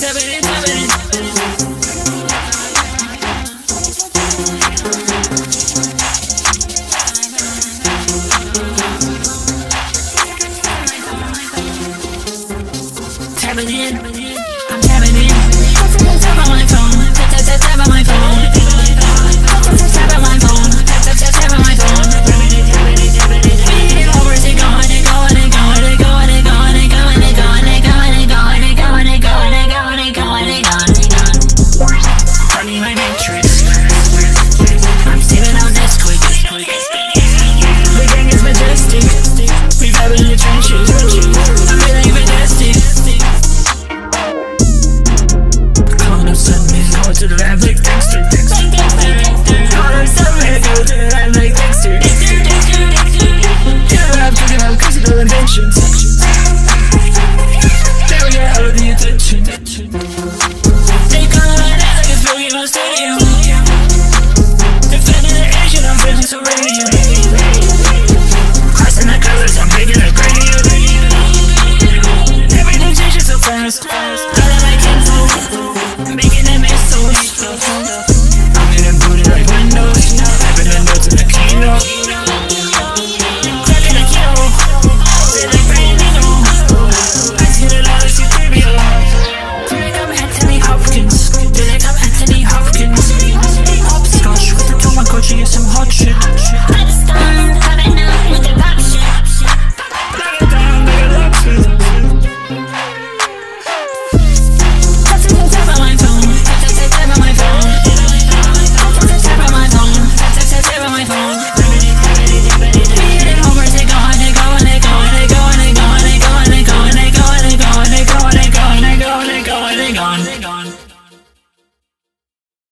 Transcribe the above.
Tapping heaven. Coming in. on. action.